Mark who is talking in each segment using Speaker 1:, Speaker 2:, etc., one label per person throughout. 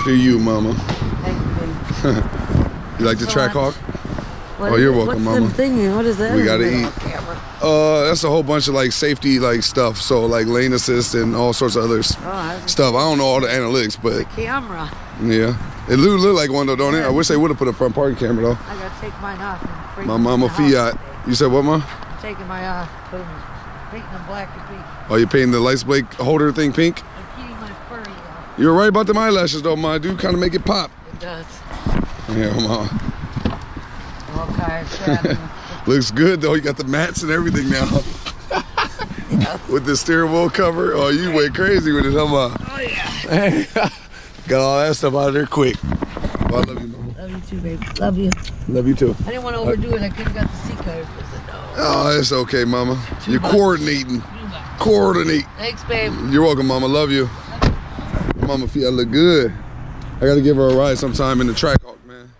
Speaker 1: After you, mama.
Speaker 2: Thank you.
Speaker 1: You like the
Speaker 2: So Trackhawk?
Speaker 1: Oh, you're welcome,
Speaker 2: What's
Speaker 1: mama.
Speaker 2: the thingy? What is that?
Speaker 1: We gotta eat.
Speaker 2: camera.
Speaker 1: Uh, that's a whole bunch of like safety like stuff. So like lane assist and all sorts of other
Speaker 2: Oh,
Speaker 1: stuff. I don't know all the analytics, but
Speaker 2: camera.
Speaker 1: yeah, it look, look like one though, don't it? I wish they would have put a front parking camera though.
Speaker 2: I gotta take mine off. and bring
Speaker 1: My mama
Speaker 2: the
Speaker 1: Fiat. You said what, ma?
Speaker 2: I'm taking my uh, putting, painting them black and pink.
Speaker 1: Oh, you painting the license plate holder thing pink?
Speaker 2: I'm keeping my furry though.
Speaker 1: You're right about the eyelashes though, ma. I do kind of make it pop.
Speaker 2: It does.
Speaker 1: Yeah, ma.
Speaker 2: Of crap.
Speaker 1: Um, Looks good though. You got the mats and everything now. with the steering wheel cover. Oh, you went crazy with it, huh, ma?
Speaker 2: oh yeah.
Speaker 1: got all that stuff out of there quick. I love you, mama.
Speaker 2: Love you too, baby. Love you.
Speaker 1: Love you too.
Speaker 2: I didn't want to overdo it. I couldn't got the seat covered. I said no.
Speaker 1: Oh, it's okay, mama. You're
Speaker 2: much.
Speaker 1: coordinating.
Speaker 2: You got it.
Speaker 1: Coordinate.
Speaker 2: Thanks, babe.
Speaker 1: You're welcome, mama. Love you. Mama Fiat look good. I gotta give her a ride sometime in the Trackhawk, man.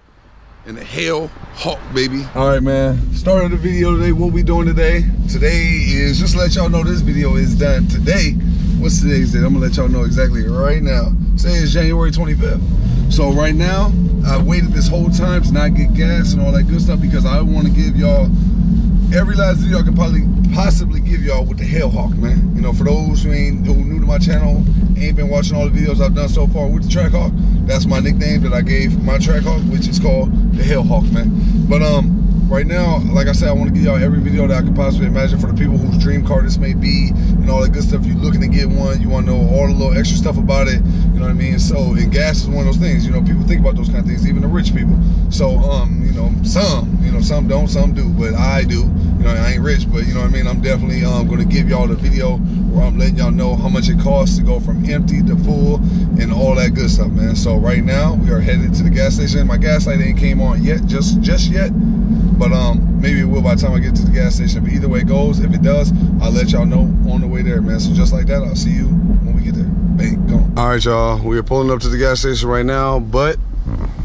Speaker 1: In the hell hawk, baby. All right, man. Start of the video today. What we doing today? Today is just to let y'all know this video is done today. What's today's date? I'm gonna let y'all know exactly right now. Say it's January 25th. So right now, I waited this whole time to not get gas and all that good stuff because I want to give y'all every last video I can probably possibly give y'all with the Hellhawk, man. You know, for those who ain't who new to my channel, ain't been watching all the videos I've done so far with the Trackhawk, that's my nickname that I gave my Trackhawk, which is called the Hellhawk, man. But um, right now, like I said, I want to give y'all every video that I could possibly imagine for the people whose dream car this may be and all that good stuff. You're looking to get one, you want to know all the little extra stuff about it. You know what I mean? So, and gas is one of those things. You know, people think about those kind of things, even the rich people. So, um, you know, some, you know, some don't, some do, but I do. You know, I ain't rich, but you know what I mean. I'm definitely um going to give y'all the video where I'm letting y'all know how much it costs to go from empty to full and all that good stuff, man. So right now we are headed to the gas station. My gas light ain't came on yet, just just yet, but um maybe it will by the time I get to the gas station. But either way it goes, if it does, I'll let y'all know on the way there, man. So just like that, I'll see you when we get there. Bang, go. All right, y'all. We are pulling up to the gas station right now, but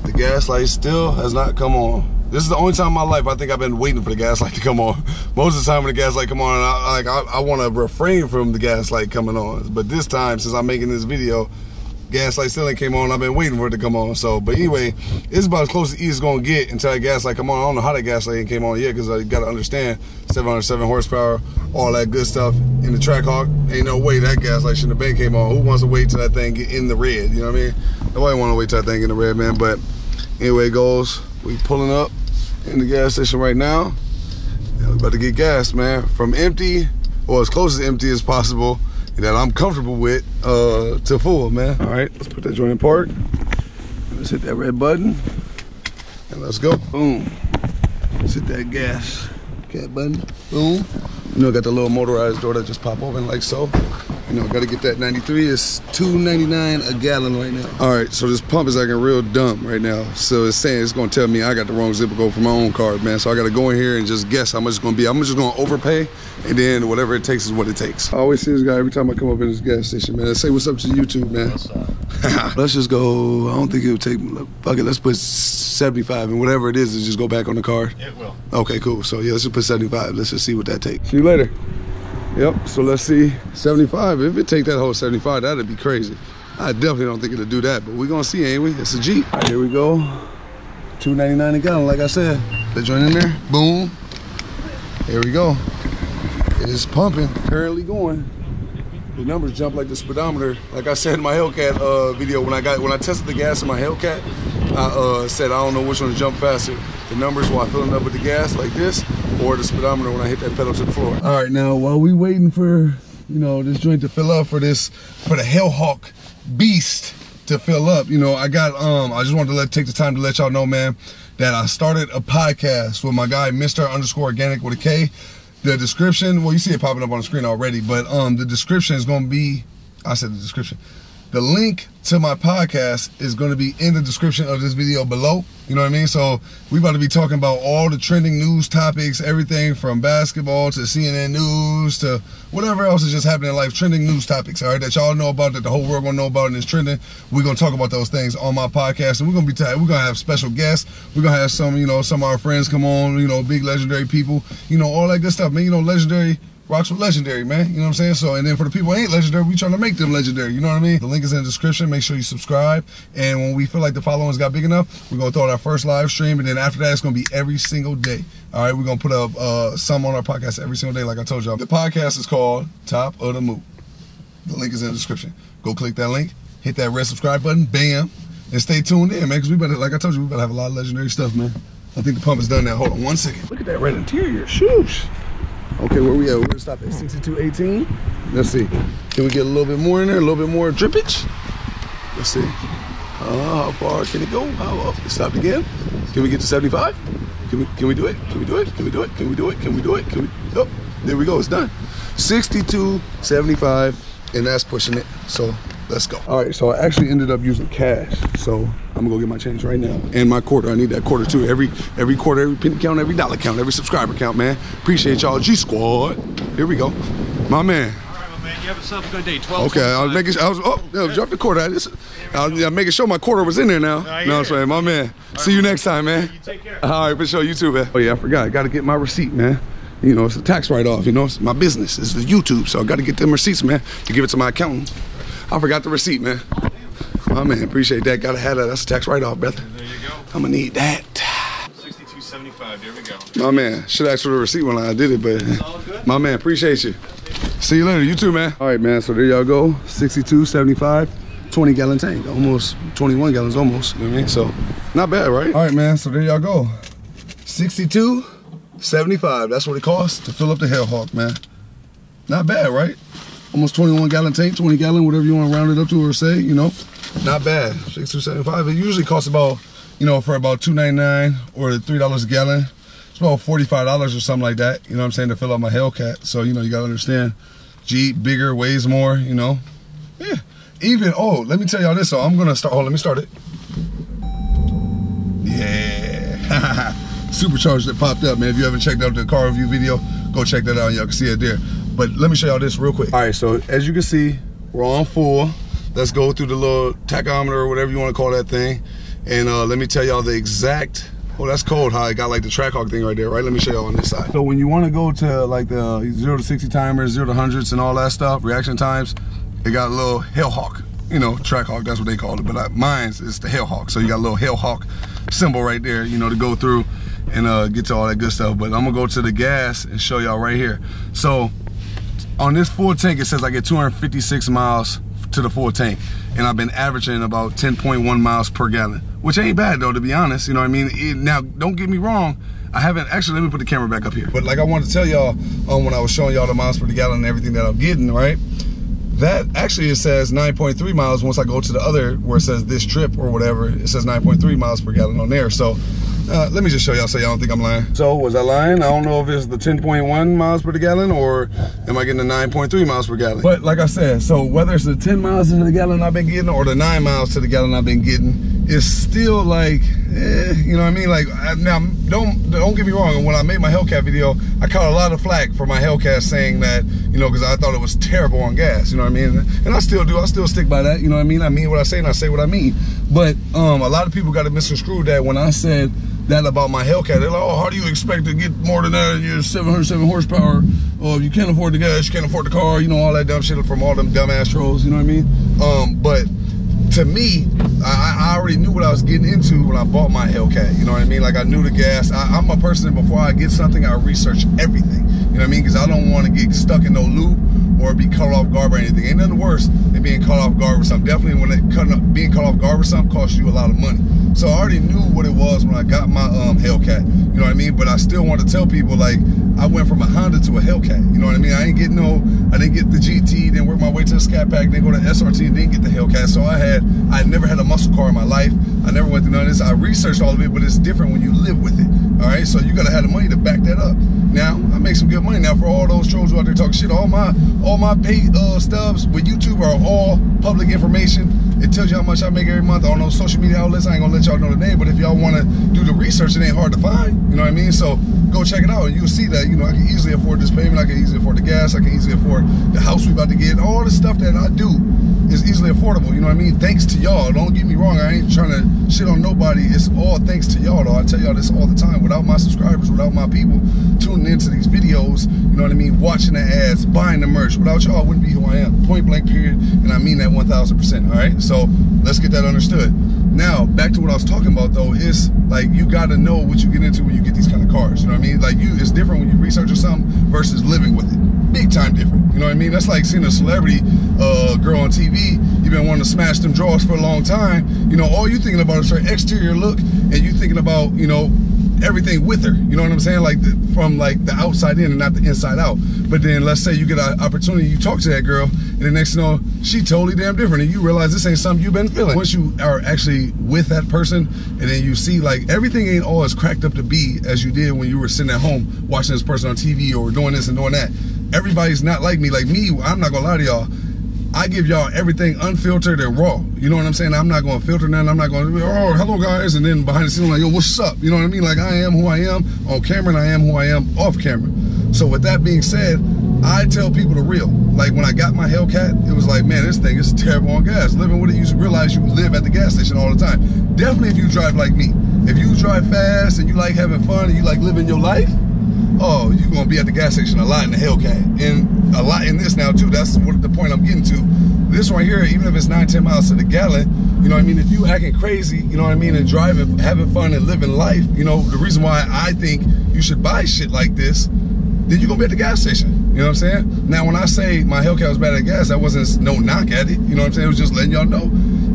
Speaker 1: the gas light still has not come on. This is the only time in my life I think I've been waiting for the gas light to come on. Most of the time when the gas light come on, I, like I, I want to refrain from the gas light coming on. But this time, since I'm making this video, gas light still ain't came on. I've been waiting for it to come on. So, but anyway, it's about as close as it's gonna get until that gas light come on. I don't know how that gas light ain't came on yet because I got to understand 707 horsepower, all that good stuff in the Trackhawk. Ain't no way that gas light shouldn't have been came on. Who wants to wait till that thing get in the red? You know what I mean? Nobody want to wait till that thing in the red, man. But anyway, it goes. We pulling up in the gas station right now. Yeah, we about to get gas, man. From empty, or as close as empty as possible, that I'm comfortable with, uh, to full, man. All right, let's put that joint in park. Let's hit that red button, and let's go. Boom. Let's hit that gas. Cat button. Boom. You know, got the little motorized door that just pop open like so. You know, gotta get that 93. It's 2.99 a gallon right now. All right, so this pump is acting real dumb right now. So it's saying it's gonna tell me I got the wrong zip code for my own card, man. So I gotta go in here and just guess how much it's gonna be. I'm just gonna overpay, and then whatever it takes is what it takes. I always see this guy every time I come up in this gas station, man. Say what's up to YouTube, man.
Speaker 3: What's up?
Speaker 1: let's just go. I don't think it would take. Fuck it. Let's put 75 and whatever it is, is just go back on the card.
Speaker 3: It will.
Speaker 1: Okay, cool. So yeah, let's just put 75. Let's just see what that takes. See you later. Yep. So let's see 75. If it take that whole 75, that'd be crazy. I definitely don't think it'll do that, but we're gonna see, ain't we? It's a Jeep. Here we go. 2.99 a gallon, like I said. The joint in there. Boom. Here we go. It's pumping. Currently going. The numbers jump like the speedometer. Like I said in my Hellcat uh, video, when I got when I tested the gas in my Hellcat, I uh, said I don't know which one to jump faster. The numbers while filling up with the gas like this, or the speedometer when I hit that pedal to the floor. All right, now while we waiting for you know this joint to fill up for this for the Hellhawk beast to fill up, you know I got um I just wanted to let take the time to let y'all know, man, that I started a podcast with my guy Mr. Underscore Organic with a K the description well you see it popping up on the screen already but um the description is going to be i said the description the link to my podcast is going to be in the description of this video below. You know what i mean? So we about to be talking about all the trending news topics everything from basketball to cnn news to whatever else is just happening in life trending news topics all right? That y'all know about that the whole world gonna know about and it's trending. We're gonna talk about those things on my podcast and we're gonna be ta- we're gonna have special guests. We're gonna have some you know some of our friends come on you know big legendary people you know all that good stuff man. You know legendary rocks with legendary, man. You know what I'm saying? So, and then for the people ain't legendary, we trying to make them legendary. You know what I mean? The link is in the description. Make sure you subscribe. And when we feel like the followings got big enough, we're gonna throw out our first live stream, and then after that, it's gonna be every single day. All right, we're gonna put up uh, some on our podcast every single day, like I told y'all. The podcast is called Top of the Moot. The link is in the description. Go click that link, hit that red subscribe button, bam, and stay tuned in, man. Because we better, like I told you, we better have a lot of legendary stuff, man. I think the pump is done now. Hold on one second. Look at that red interior. Shoosh. Okay, where we at? We're gonna stop at 6218. Let's see. Can we get a little bit more in there? A little bit more drippage? Let's see. Uh, how far can it go? How up? Stop again. Can we get to 75? Can we can we do it? Can we do it? Can we do it? Can we do it? Can we do it? Can we oh there we go, it's done. 62, 75, and that's pushing it. So let's go. All right, so I actually ended up using cash. So I'm gonna go get my change right now. And my quarter, I need that quarter too. Every every quarter, every penny count, every dollar count, every subscriber count, man. Appreciate y'all, G Squad. Here we go. My man.
Speaker 3: All right, my man. You have yourself a good day. 12
Speaker 1: Okay, I was making. I was. Oh, yeah, drop the quarter. I just. I was yeah, making sure my quarter was in there now.
Speaker 3: I
Speaker 1: No,
Speaker 3: hear
Speaker 1: I'm saying, my man. See you next time, man.
Speaker 3: You take care.
Speaker 1: All right, for sure. You too, man. Oh yeah, I forgot. I got to get my receipt, man. You know, it's a tax write-off. You know, it's my business. It's the YouTube, so I got to get them receipts, man, to give it to my accountant. I forgot the receipt, man. My man, appreciate that. Gotta have that. That's a tax write-off, brother.
Speaker 3: There you go.
Speaker 1: I'm gonna need that.
Speaker 3: 6275. There we go.
Speaker 1: My man, should ask for the receipt when I did it, but
Speaker 3: all good.
Speaker 1: my man, appreciate you. See you later. You too, man. All right, man. So there y'all go. 62.75. 20 gallon tank. Almost 21 gallons, almost. You know what I mean? So not bad, right? All right, man. So there y'all go. 62, 75. That's what it costs to fill up the Hellhawk, man. Not bad, right? Almost 21 gallon tank, 20 gallon, whatever you want to round it up to or say, you know. Not bad. 62, 75. It usually costs about, you know, for about 2.99 or $3 a gallon. It's about $45 or something like that, you know what I'm saying, to fill up my Hellcat. So, you know, you got to understand, Jeep, bigger, weighs more, you know. Yeah. Even, oh, let me tell y'all this. So I'm going to start, oh, let me start it. Yeah. Supercharged that popped up, man. If you haven't checked out the car review video, go check that out. Y'all can see it there. But let me show y'all this real quick. All right, so as you can see, we're on full. Let's go through the little tachometer or whatever you want to call that thing. And uh, let me tell y'all the exact, oh, that's cold how it got like the Trackhawk thing right there, right? Let me show y'all on this side. So when you want to go to like the 0 to 60 timers, 0 to hundreds and all that stuff, reaction times, it got a little Hellhawk you know, Trackhawk, that's what they call it. But uh, mine's is the Hellhawk. So you got a little Hellhawk symbol right there, you know, to go through and uh, get to all that good stuff. But I'm gonna go to the gas and show y'all right here. So on this full tank, it says I get 256 miles to the full tank. And I've been averaging about 10.1 miles per gallon, which ain't bad though, to be honest. You know what I mean? It, now, don't get me wrong. I haven't, actually, let me put the camera back up here. But like I wanted to tell y'all um, when I was showing y'all the miles per gallon and everything that I'm getting, right? that actually it says 9.3 miles once I go to the other where it says this trip or whatever it says 9.3 miles per gallon on there so uh, let me just show y'all so y'all don't think I'm lying. So was I lying? I don't know if it's the 10.1 miles per gallon or am I getting the 9.3 miles per gallon? But like I said so whether it's the 10 miles to the gallon I've been getting or the 9 miles to the gallon I've been getting it's still like eh, you know what I mean? Like now don't don't get me wrong. When I made my Hellcat video I caught a lot of flack for my Hellcat saying that you know because I thought it was terrible on gas you know what I mean? And I still do I still stick by that you know what I mean? I mean what I say and I say what I mean. But um a lot of people got to misconstrue that when I said that about my Hellcat. They're like oh how do you expect to get more than that? You're 707 horsepower. Or if you can't afford the gas you can't afford the car you know all that dumb shit from all them dumbass trolls you know what I mean? Um but to me, I, I, already knew what I was getting into when I bought my Hellcat. You know what I mean? Like I knew the gas. I, am a person before I get something, I research everything. You know what I mean? Because I don't want to get stuck in no loop or be caught off guard by anything. Ain't nothing worse than being caught off guard with something. Definitely when it cutting up, being caught off guard with something costs you a lot of money. So I already knew what it was when I got my um, Hellcat. You know what I mean? But I still want to tell people like I went from a Honda to a Hellcat. You know what I mean? I ain't getting no, I didn't get the GT, then to the Scat Pack, then go to SRT, and then get the Hellcat. So I had, I never had a muscle car in my life. I never went through none of this. I researched all of it, but it's different when you live with it. All right, so you gotta have the money to back that up. Now I make some good money now for all those trolls who out there talking shit. All my, all my pay uh, stubs with YouTube are all public information. It tells you how much I make every month on those social media outlets. I ain't gonna let y'all know the name, but if y'all wanna do the research, it ain't hard to find. You know what I mean? So go check it out and you'll see that, you know, I can easily afford this payment. I can easily afford the gas. I can easily afford the house we about to get. All the stuff that I do is easily affordable. You know what I mean? Thanks to y'all. Don't get me wrong. I ain't trying to shit on nobody. It's all thanks to y'all, though. I tell y'all this all the time. Without my subscribers, without my people tuning into these videos, you know what I mean? Watching the ads, buying the merch. Without y'all, I wouldn't be who I am. Point blank, period. And I mean that 1,000%. All right? So let's get that understood. Now, back to what I was talking about though, is like you gotta know what you get into when you get these kind of cars. You know what I mean? Like you, it's different when you research or something versus living with it. Big time different. You know what I mean? That's like seeing a celebrity uh, girl on TV. You've been wanting to smash them drawers for a long time. You know, all you thinking about is her exterior look, and you thinking about, you know, everything with her. You know what I'm saying? Like the, from like the outside in and not the inside out. But then let's say you get an opportunity, you talk to that girl, and the next thing you know, she totally damn different, and you realize this ain't something you've been feeling. Once you are actually with that person, and then you see like everything ain't all as cracked up to be as you did when you were sitting at home watching this person on TV or doing this and doing that. Everybody's not like me. Like me, I'm not gonna lie to y'all. I give y'all everything unfiltered and raw. You know what I'm saying? I'm not to filter nothing. I'm not to be, oh, hello guys. And then behind the scenes, like, yo, what's up? You know what I mean? Like, I am who I am on camera and I am who I am off camera. So with that being said, I tell people the real. Like when I got my Hellcat, it was like, man, this thing is terrible on gas. Living with it, you realize you live at the gas station all the time. Definitely if you drive like me. If you drive fast and you like having fun and you like living your life, oh, you're gonna be at the gas station a lot in the Hellcat. And a lot in this now too. That's what the point I'm getting to. This right here, even if it's nine, 10 miles to the gallon, you know what I mean? If you acting crazy, you know what I mean, and driving, having fun and living life, you know, the reason why I think you should buy shit like this, then you're gonna be at the gas station. You know what I'm saying? Now when I say my Hellcat was bad at gas, that wasn't no knock at it. You know what I'm saying? It was just letting y'all know.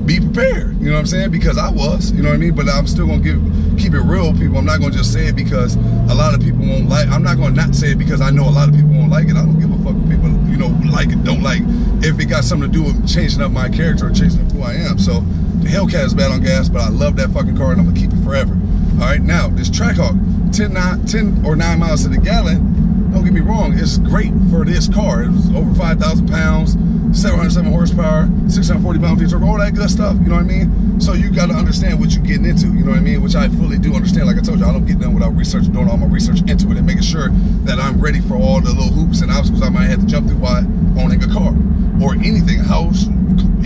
Speaker 1: Be prepared. You know what I'm saying? Because I was, you know what I mean? But I'm still gonna give keep it real, people. I'm not gonna just say it because a lot of people won't like I'm not gonna not say it because I know a lot of people won't like it. I don't give a fuck if people, you know, like it, don't like if it got something to do with changing up my character or changing up who I am. So the Hellcat is bad on gas, but I love that fucking car and I'm gonna keep it forever. All right, now this Trackhawk, 10, 9, 10 or 9 miles to the gallon, don't get me wrong, it's great for this car. It was over 5,000 pounds, 707 horsepower, 640 pound feet torque, all that good stuff, you know what I mean? So you gotta understand what you're getting into, you know what I mean? Which I fully do understand. Like I told you, I don't get done without research, doing all my research into it and making sure that I'm ready for all the little hoops and obstacles I might have to jump through while owning a car or anything, house,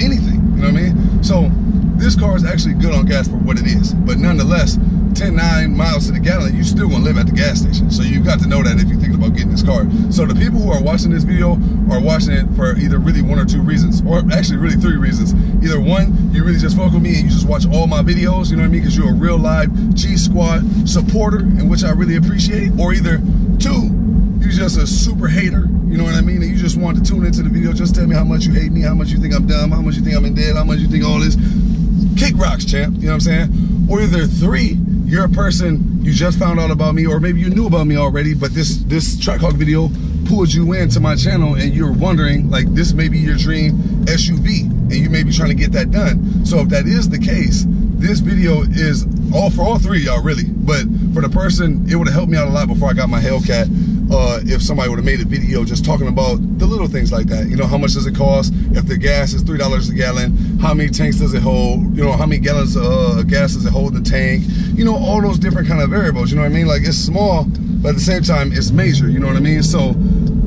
Speaker 1: anything, you know what I mean? So this car is actually good on gas for what it is, but nonetheless, 10, 9 miles to the gallon, you still gonna live at the gas station. So you've got to know that if you're thinking about getting this car. So the people who are watching this video are watching it for either really one or two reasons, or actually really three reasons. Either one, you really just fuck with me and you just watch all my videos, you know what I mean? Because you're a real live G Squad supporter, in which I really appreciate. Or either two, you're just a super hater, you know what I mean? And you just want to tune into the video, just tell me how much you hate me, how much you think I'm dumb, how much you think I'm in debt, how much you think all this. Kick rocks, champ, you know what I'm saying? Or either three, you're a person you just found out about me or maybe you knew about me already but this this Trackhawk video pulled you into my channel and you're wondering like this may be your dream SUV and you may be trying to get that done. So if that is the case this video is all for all three y'all really. But for the person it would have helped me out a lot before I got my Hellcat uh, if somebody would have made a video just talking about the little things like that. You know, how much does it cost? If the gas is three dollars a gallon, how many tanks does it hold? You know, how many gallons uh, of gas does it hold in the tank? You know, all those different kind of variables. You know what I mean? Like it's small, but at the same time, it's major. You know what I mean? So,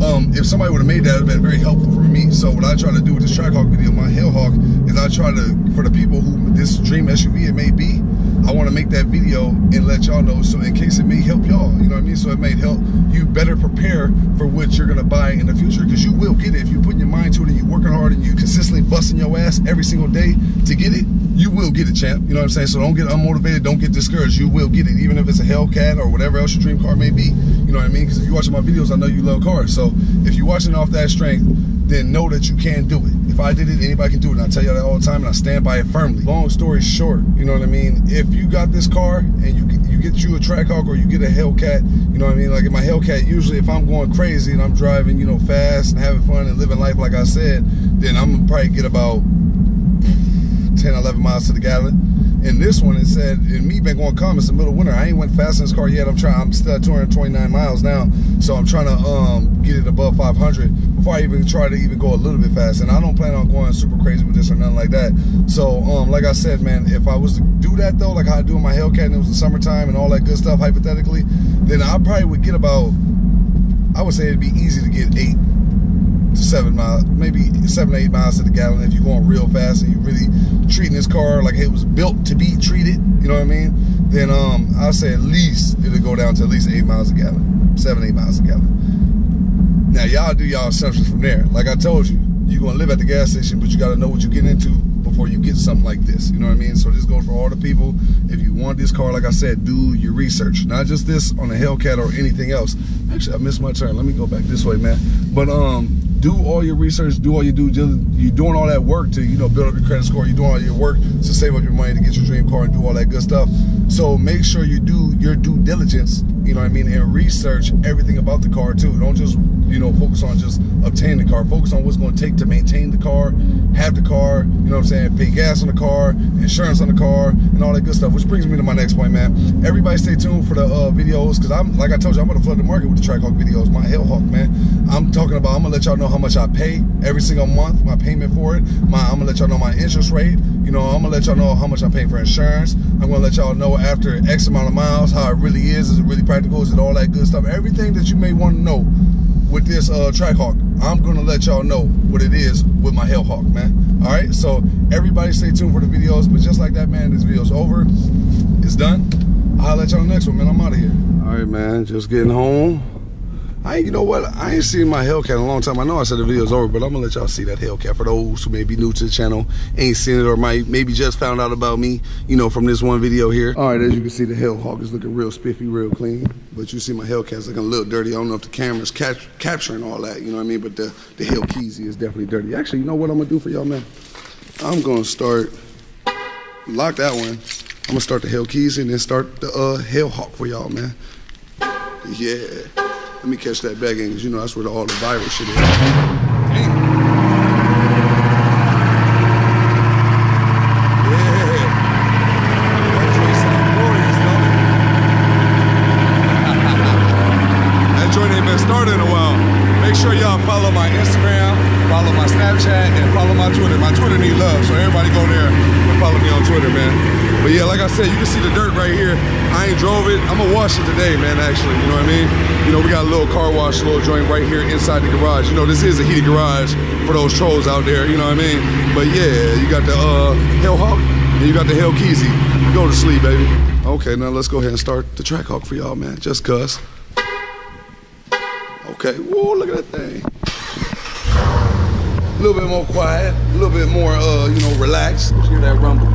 Speaker 1: um, if somebody would have made that, it'd been very helpful for me. So, what I try to do with this Trackhawk video, my Hellhawk, is I try to for the people who this dream SUV it may be. I want to make that video and let y'all know so in case it may help y'all, you know what I mean? So it may help you better prepare for what you're going to buy in the future because you will get it. If you're putting your mind to it and you're working hard and you consistently busting your ass every single day to get it, you will get it, champ. You know what I'm saying? So don't get unmotivated. Don't get discouraged. You will get it, even if it's a Hellcat or whatever else your dream car may be. You know what I mean? Because if you're watching my videos, I know you love cars. So if you're watching off that strength, then know that you can do it. If I did it, anybody can do it. And I tell you that all the time, and I stand by it firmly. Long story short, you know what I mean? If you got this car and you you get you a Trackhawk or you get a Hellcat, you know what I mean? Like in my Hellcat, usually if I'm going crazy and I'm driving, you know, fast and having fun and living life like I said, then I'm gonna probably get about 10, 11 miles to the gallon. In this one, it said, and me been going calm, it's the middle of winter. I ain't went fast in this car yet. I'm trying, I'm still at 229 miles now. So I'm trying to um, get it above 500 before I even try to even go a little bit fast. And I don't plan on going super crazy with this or nothing like that. So, um, like I said, man, if I was to do that though, like how I do in my Hellcat and it was the summertime and all that good stuff, hypothetically, then I probably would get about, I would say it'd be easy to get eight to seven miles, maybe seven eight miles to the gallon. If you're going real fast and you're really treating this car like it was built to be treated, you know what I mean? Then um, I'll say at least it'll go down to at least eight miles a gallon, seven eight miles a gallon. Now y'all do y'all assumptions from there. Like I told you, you're gonna live at the gas station, but you gotta know what you're getting into before you get something like this. You know what I mean? So this goes for all the people. If you want this car, like I said, do your research. Not just this on a Hellcat or anything else. Actually, I missed my turn. Let me go back this way, man. But um, do all your research, do all you do. You're doing all that work to, you know, build up your credit score. You're doing all your work to save up your money to get your dream car and do all that good stuff. So make sure you do your due diligence, you know what I mean, and research everything about the car too. Don't just, you know, focus on just obtaining the car. Focus on what's going to take to maintain the car, have the car, you know what I'm saying, pay gas on the car, insurance on the car, and all that good stuff. Which brings me to my next point, man. Everybody stay tuned for the uh, videos because I'm, like I told you, I'm going to flood the market with the Trackhawk videos. My Hellhawk, man. I'm talking about, I'm going to let y'all know how much I pay every single month, my payment for it. My, I'm going to let y'all know my interest rate. You know, I'm going to let y'all know how much I pay for insurance. I'm going to let y'all know after X amount of miles how it really is. Is it really practical? Is it all that good stuff? Everything that you may want to know with this uh, Trackhawk, I'm gonna let y'all know what it is with my Hellhawk, man. All right, so everybody stay tuned for the videos. But just like that, man, this video's over. It's done. I'll let y'all next one, man. I'm out of here. All right, man, just getting home. I, you know what? I ain't seen my Hellcat in a long time. I know I said the video's over, but I'm gonna let y'all see that Hellcat for those who may be new to the channel, ain't seen it, or might maybe just found out about me, you know, from this one video here. All right, as you can see, the Hellhawk is looking real spiffy, real clean. But you see my Hellcat's looking a little dirty. I don't know if the camera's cap capturing all that, you know what I mean? But the, the Hellkeezy is definitely dirty. Actually, you know what I'm gonna do for y'all, man? I'm gonna start, lock that one. I'm gonna start the Hellkeezy and then start the uh, Hellhawk for y'all, man. Yeah. Let me catch that back end, because you know that's where all the viral shit is. Damn. started in a while. Make sure y'all follow my Instagram, follow my Snapchat, and follow my Twitter. My Twitter need love, so everybody go there and follow me on Twitter, man. But yeah, like I said, you can see the dirt right here. I ain't drove it. I'm gonna wash it today, man, actually. You know what I mean? You know, we got a little car wash, little joint right here inside the garage. You know, this is a heated garage for those trolls out there, you know what I mean? But yeah, you got the uh, Hellhawk and you got the Hellkeezy. Go to sleep, baby. Okay, now let's go ahead and start the Trackhawk for y'all, man. Just cuz. Okay, whoa, look at that thing. A little bit more quiet, a little bit more, uh, you know, relaxed. Let's hear that rumble.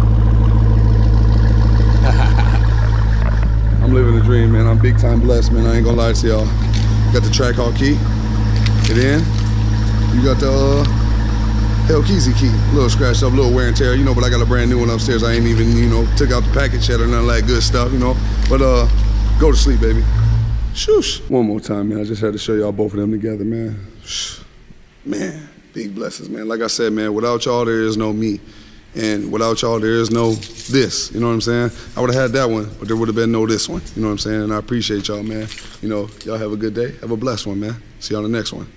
Speaker 1: I'm living a dream, man. I'm big time blessed, man. I ain't gonna lie to y'all. Got the track Trackhawk key. Get in. You got the uh, key. A little scratched up, a little wear and tear, you know, but I got a brand new one upstairs. I ain't even, you know, took out the package yet or none of that good stuff, you know. But uh, go to sleep, baby. Shoosh. One more time, man. I just had to show y'all both of them together, man. Man, big blessings, man. Like I said, man, without y'all, there is no me. And without y'all, there is no this. You know what I'm saying? I would have had that one, but there would have been no this one. You know what I'm saying? And I appreciate y'all, man. You know, y'all have a good day. Have a blessed one, man. See y'all on the next one.